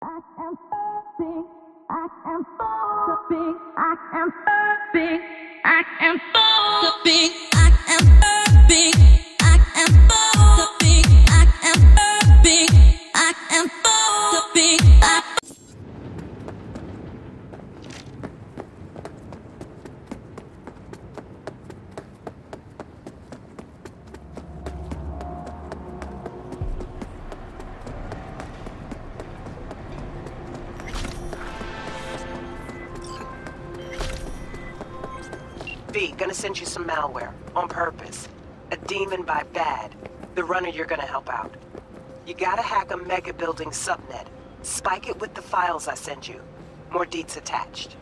I am big. I am big. I am big. I am big. Gonna send you some malware. On purpose. A demon by bad. The runner you're gonna help out. You gotta hack a mega building subnet. Spike it with the files I send you. More deets attached.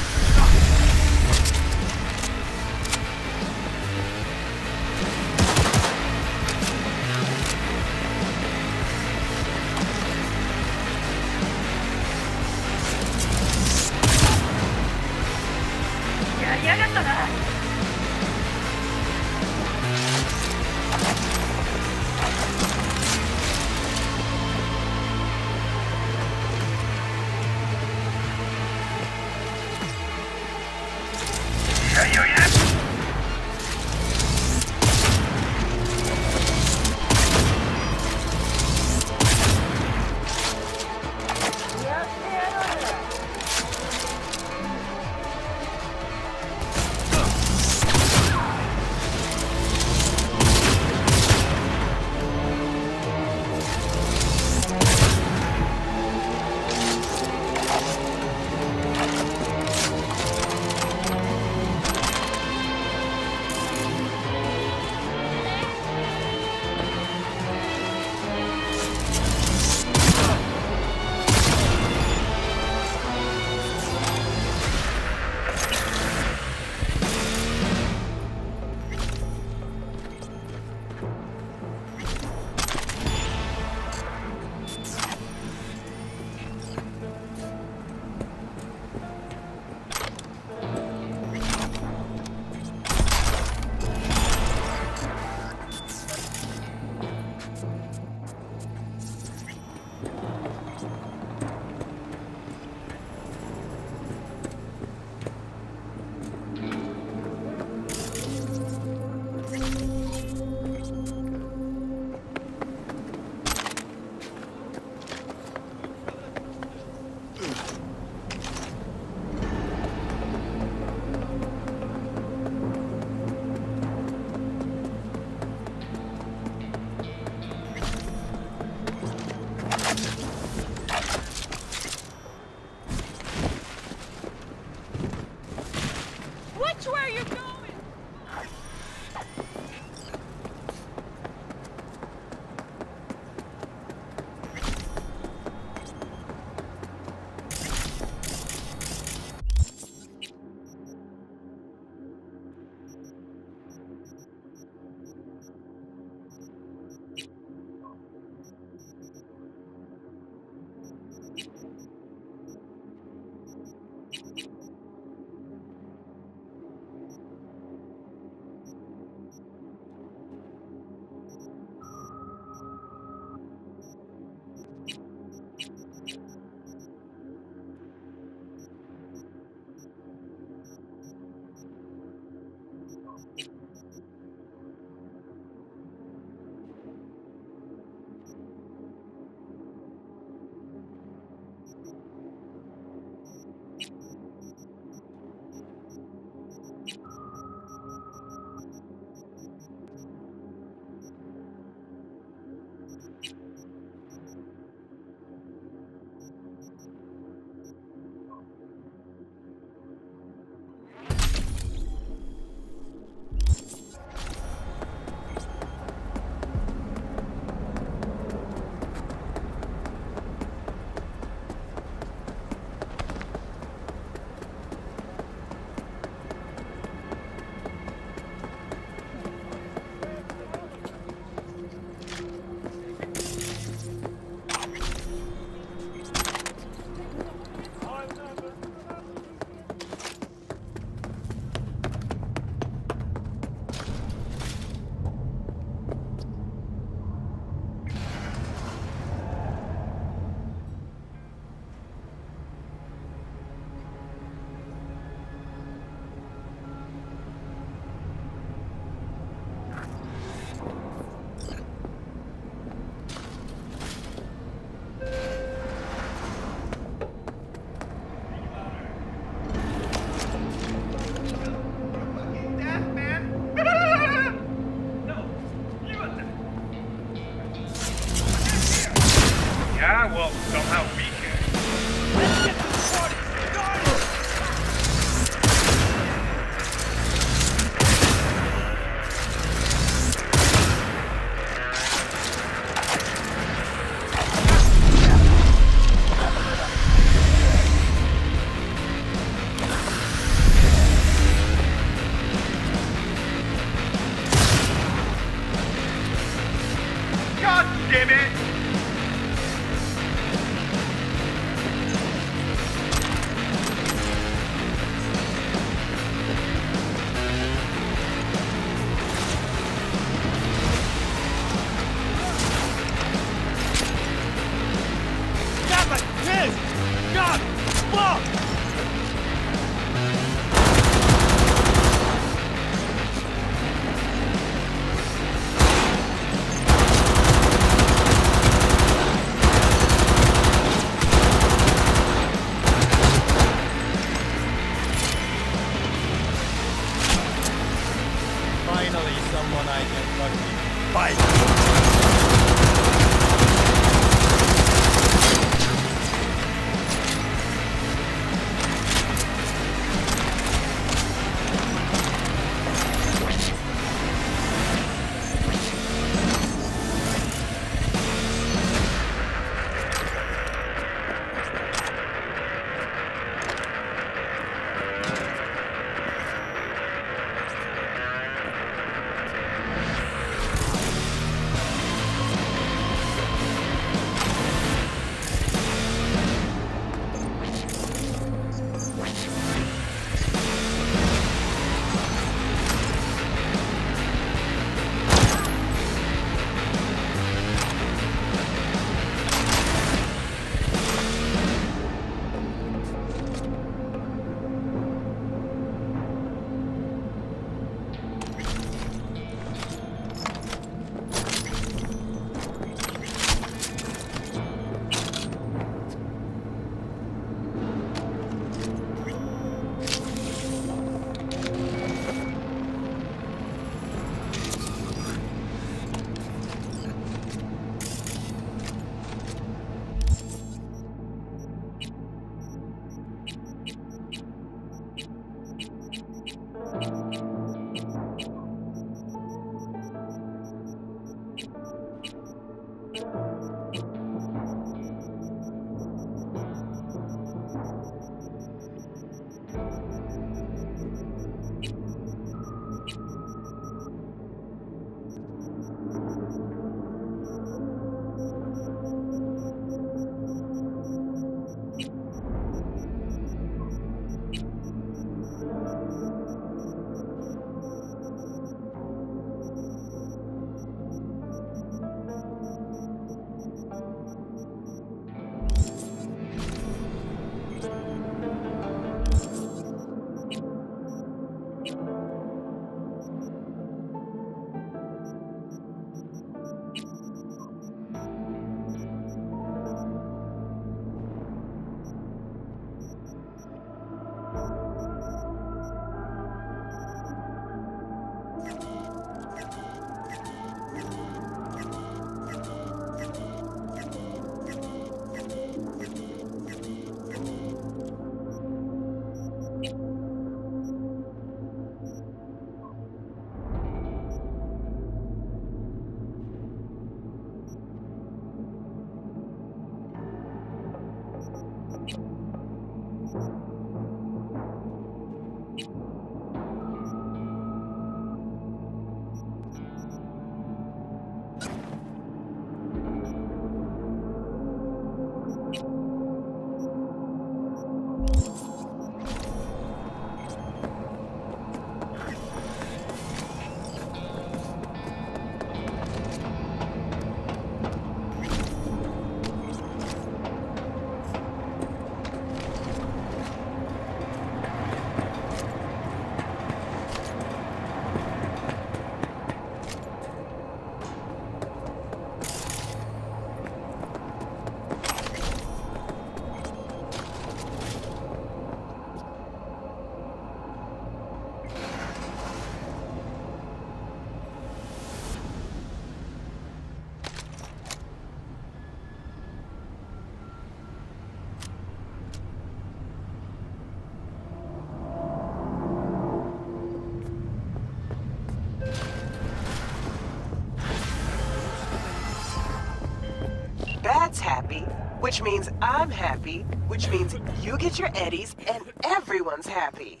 Which means I'm happy, which means you get your eddies and everyone's happy.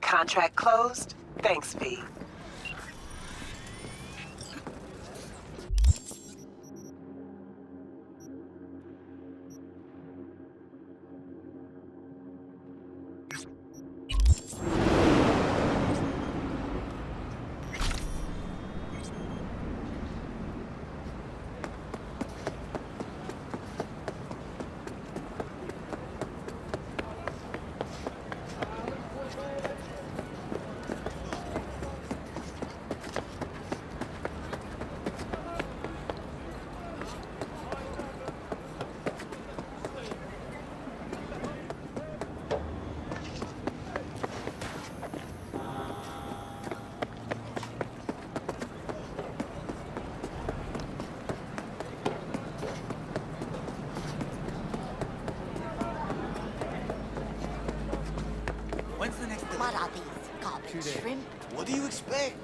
Contract closed. Thanks, V. What are these? Garbage shrimp? What do you expect?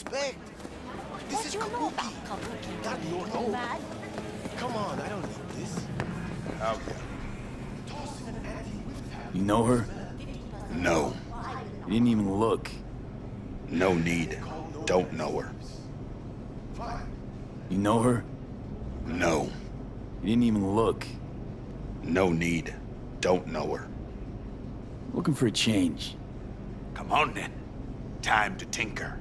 Expect? This What is you know Kabuki. about Kabuki? Not you North know Oak. that? Come on, I don't need this. Okay. You know her? No, You didn't even look. no need. Don't know her. You know her? No, You didn't even look. no need. Don't know her. Looking for a change. Come on then. Time to tinker.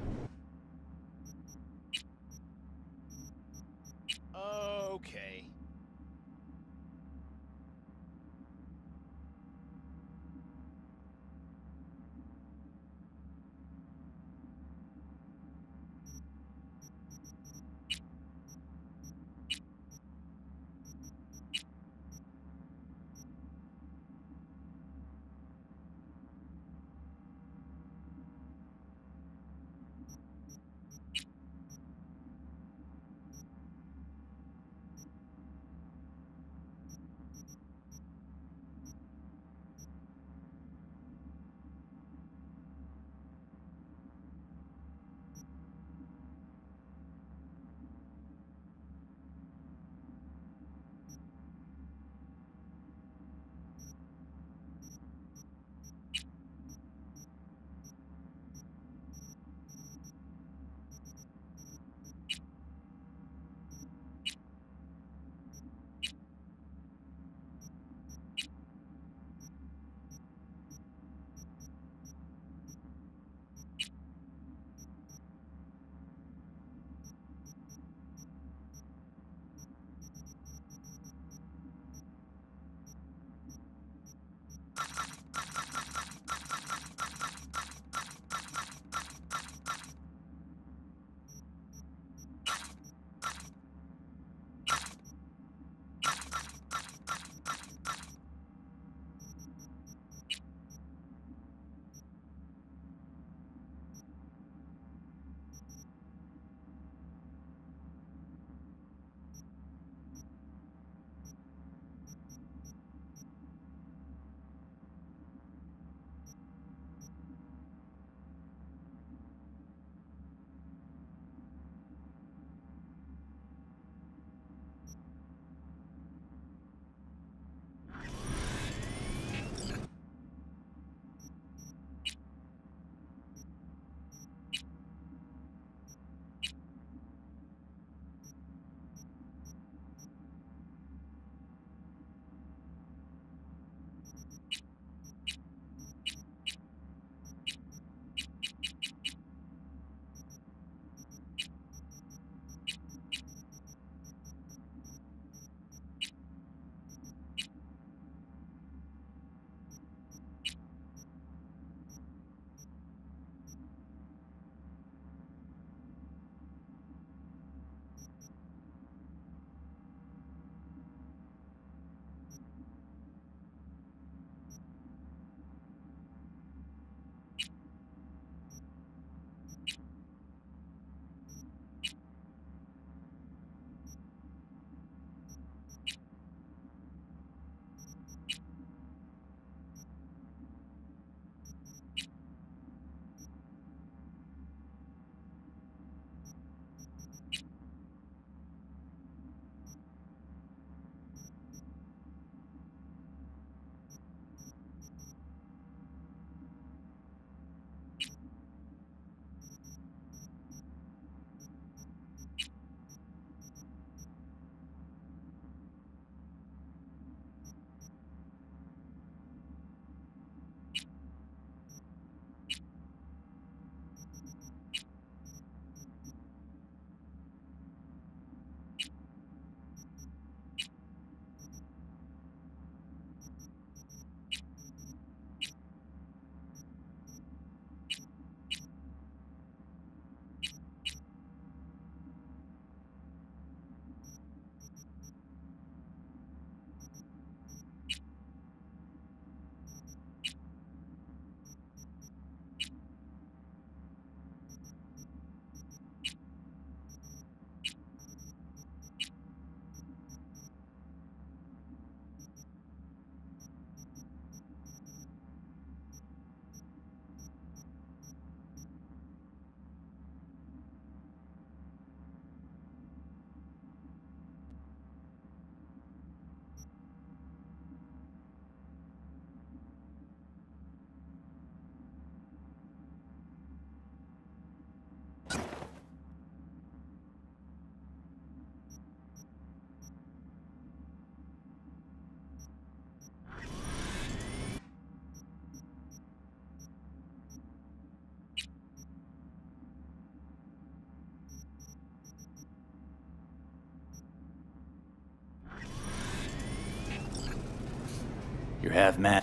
You're half man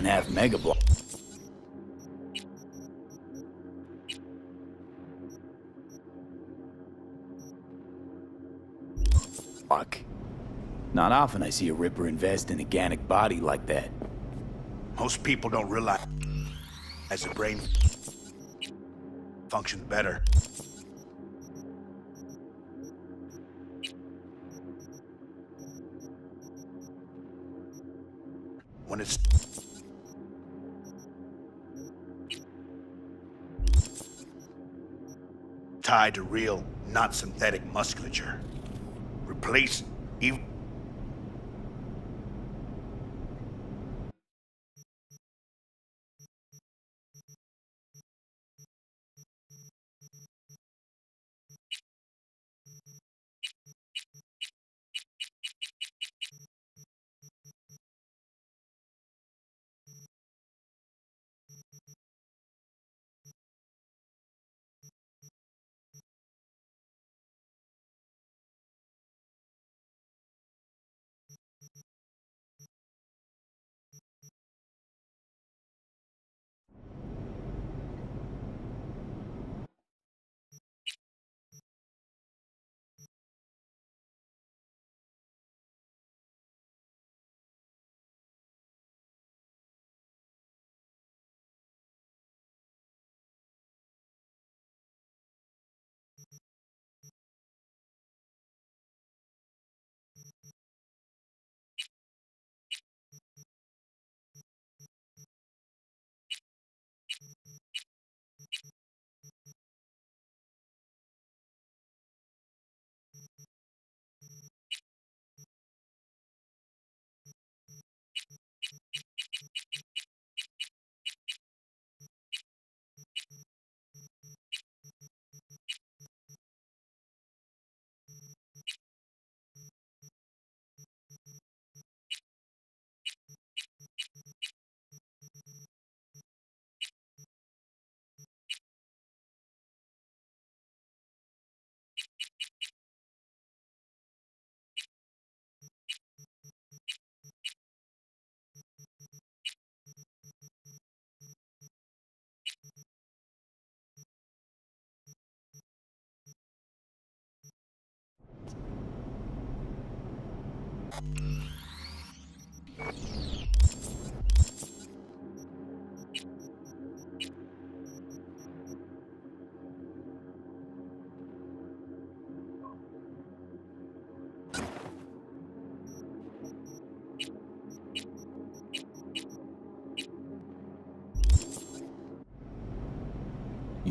and half mega block. Fuck. Not often I see a Ripper invest in a Ganic body like that. Most people don't realize as the brain functions better. To real, not synthetic musculature. Replace even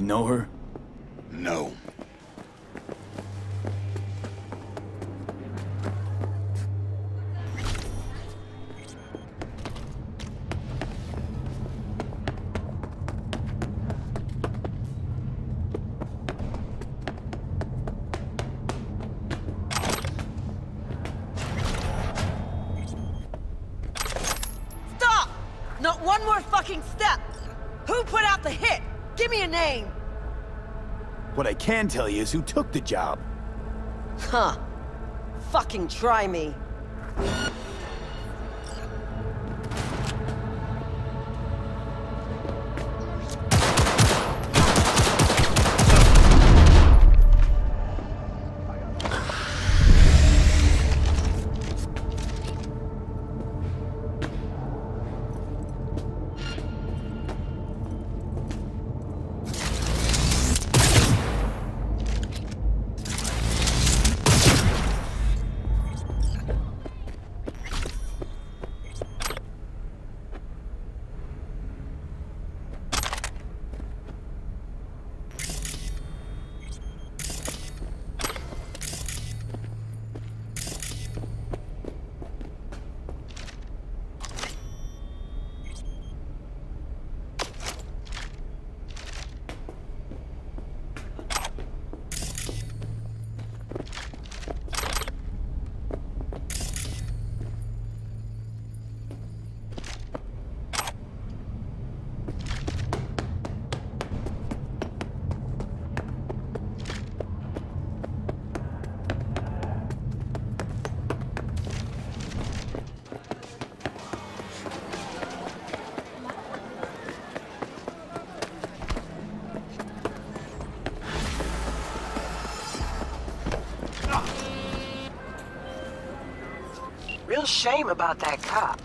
know her? no. Stop! Not one more fucking step! Who put out the hit? Give me a name! What I can tell you is who took the job. Huh. Fucking try me. Shame about that cop.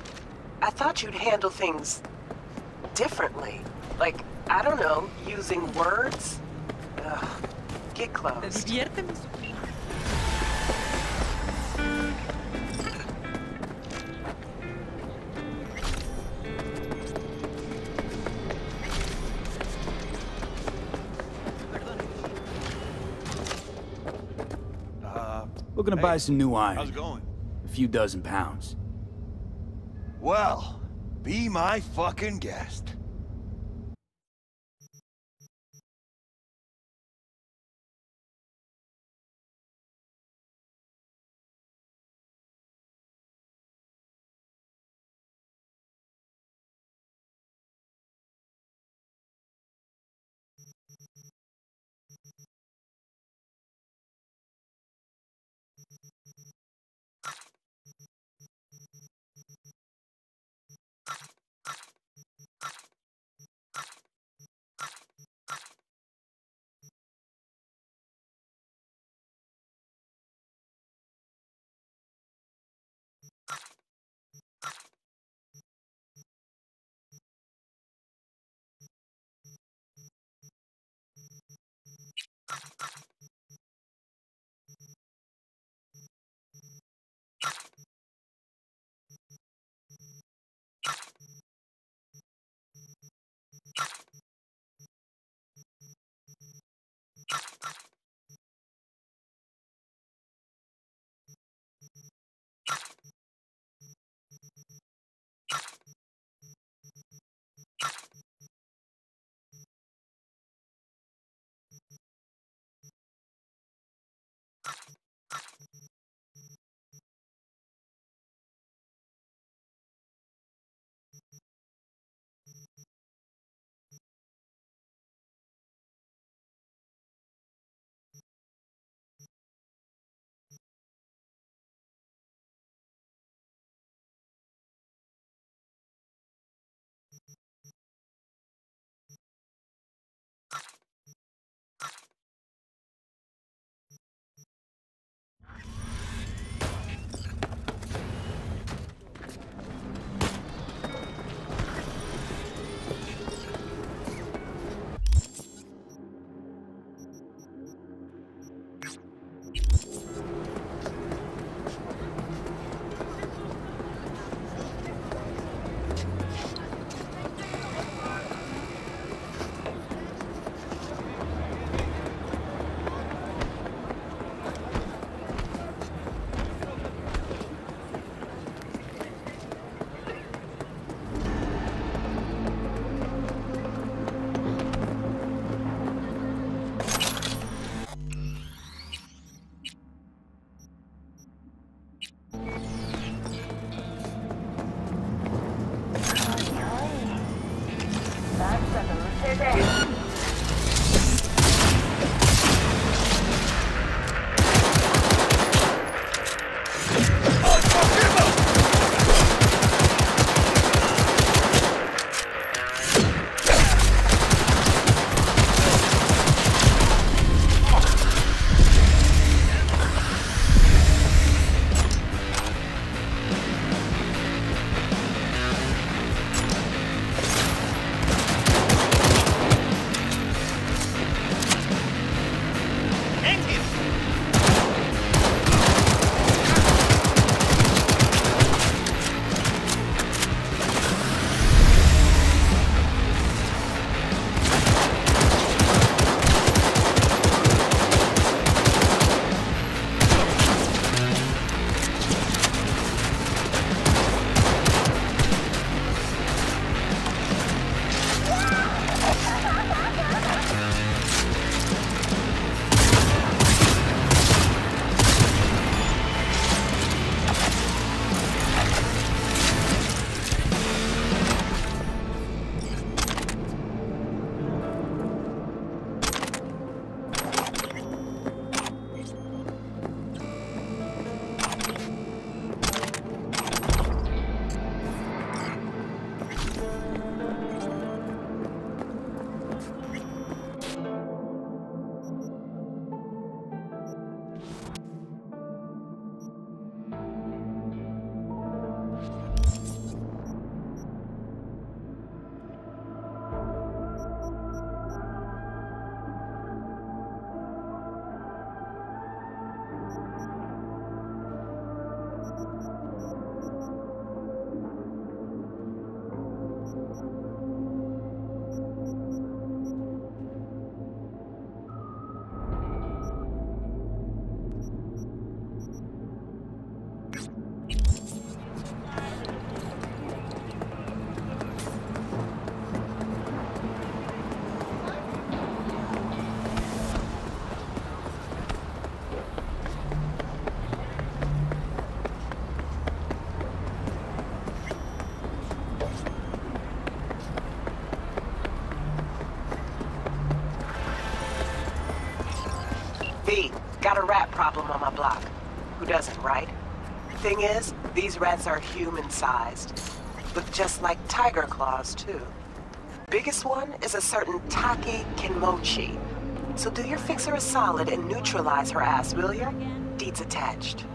I thought you'd handle things differently. Like, I don't know, using words? Ugh. Get close. Uh, gonna Hey, buy some new iron. how's it going? Few dozen pounds. Well, be my fucking guest. Got a rat problem on my block. Who doesn't, right? Thing is, these rats are human-sized. Look just like Tyger Claws, too. Biggest one is a certain Taki Kinmochi. So do your fixer a solid and neutralize her ass, will ya? Deeds attached.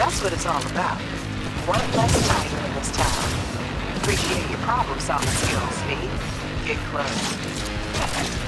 That's what it's all about. One less tiger in this town. Appreciate your problem-solving skills, V. Get close.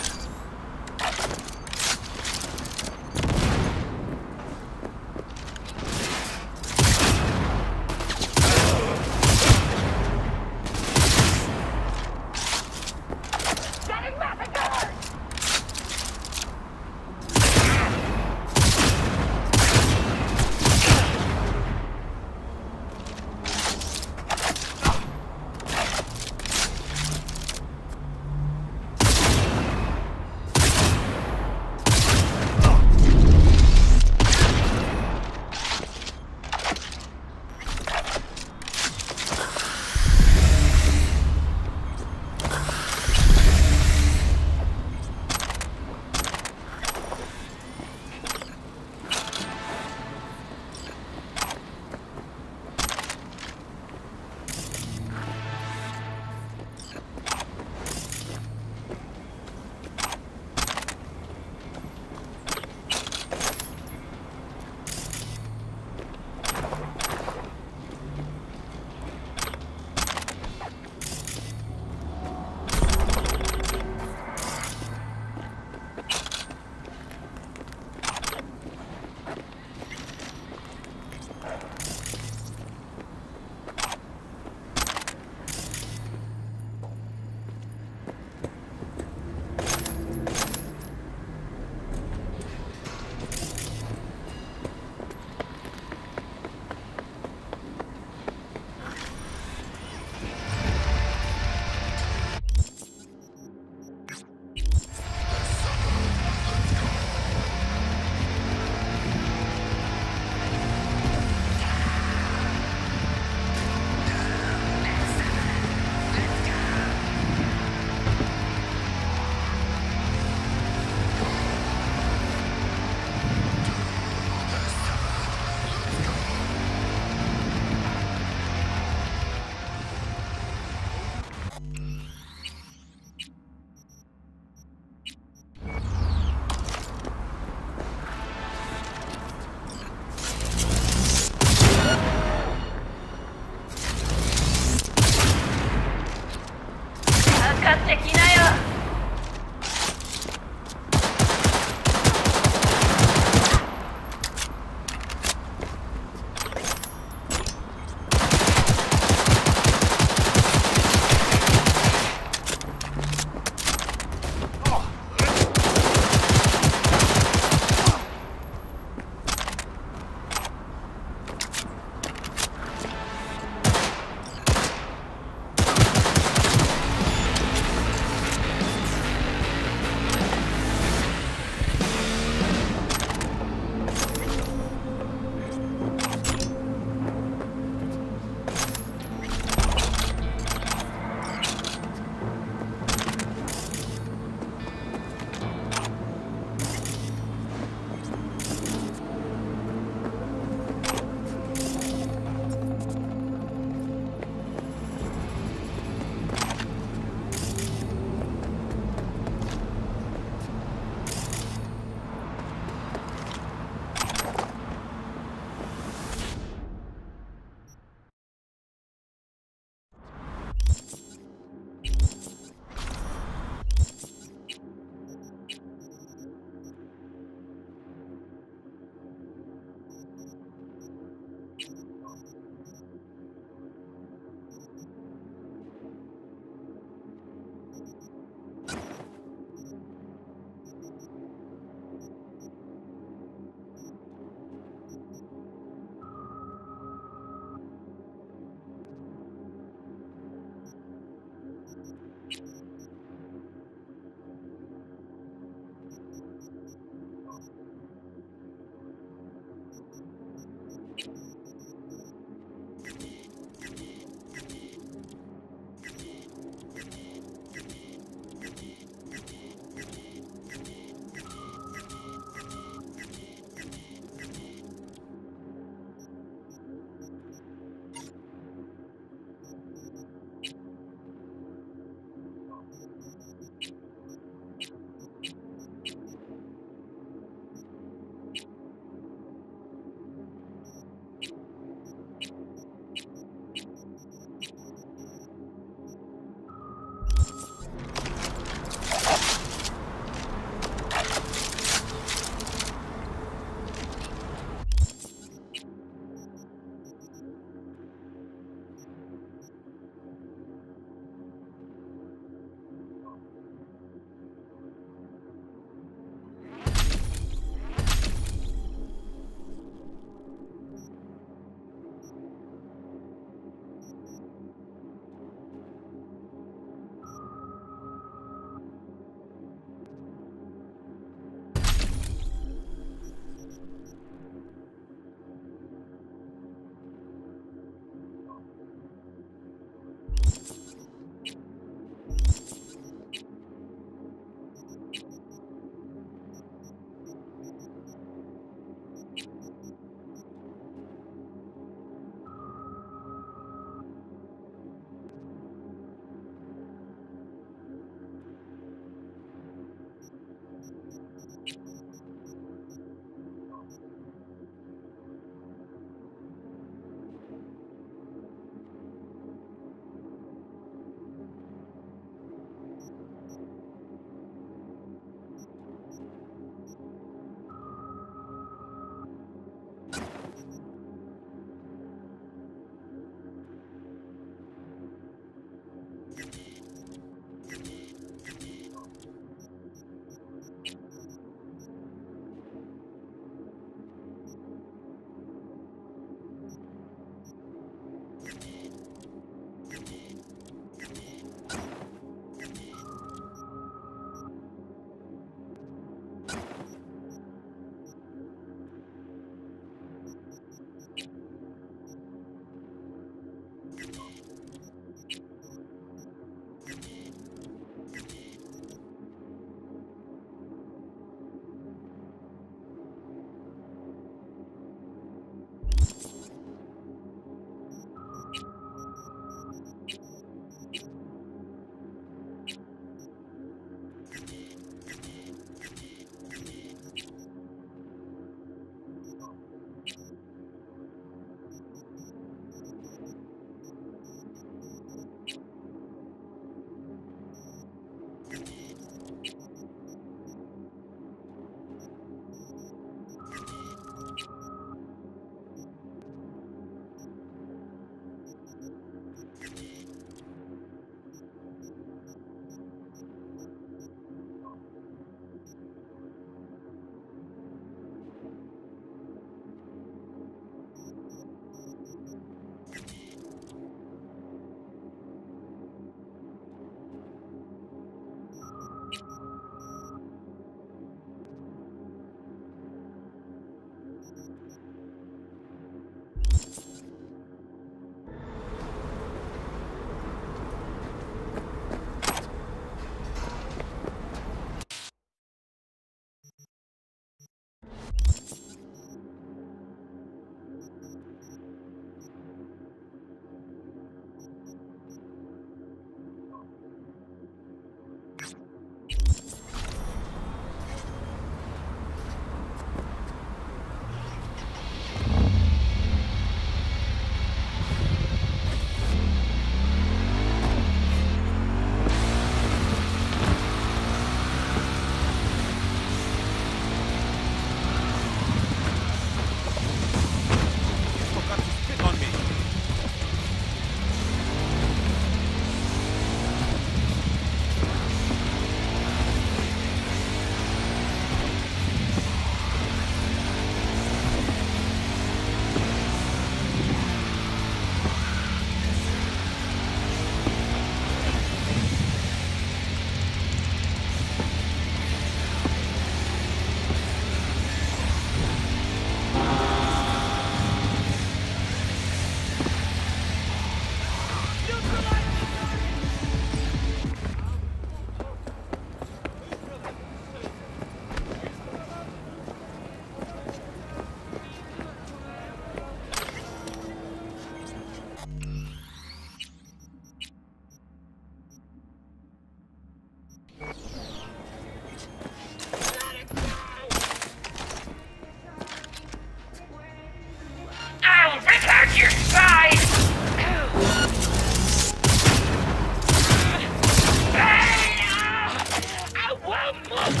Oh.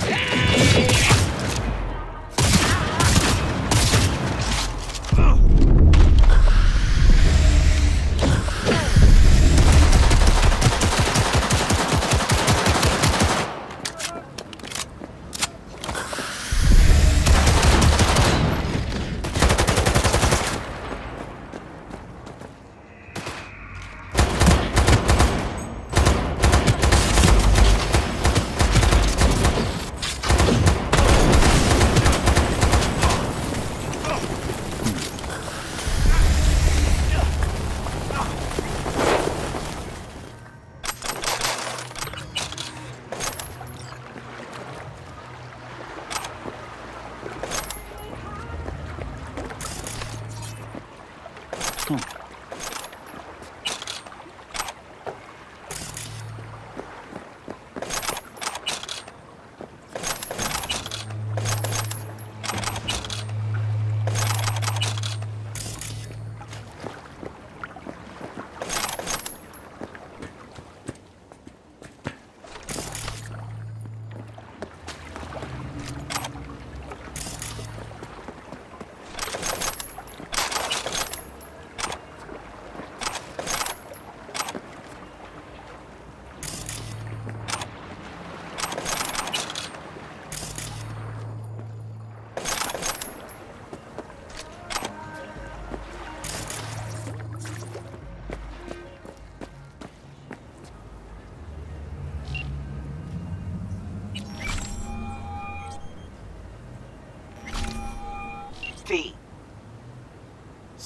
See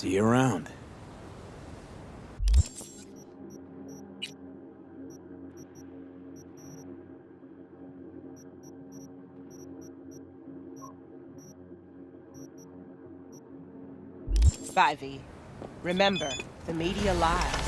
you around. V. Remember, the media lies.